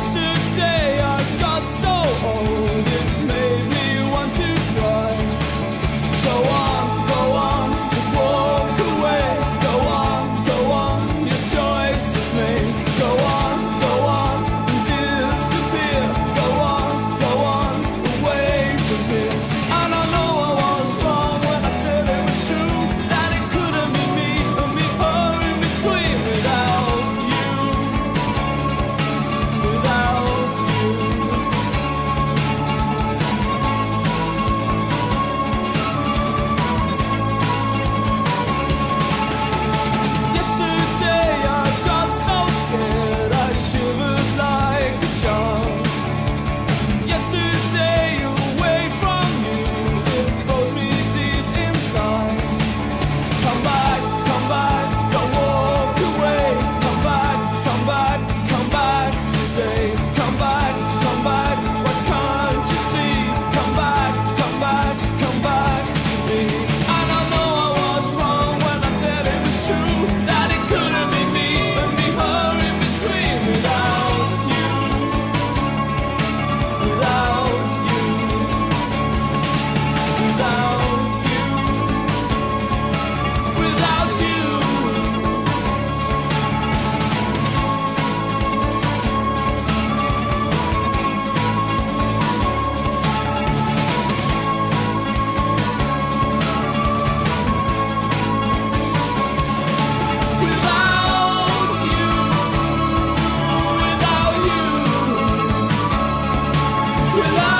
yesterday I got so old. will I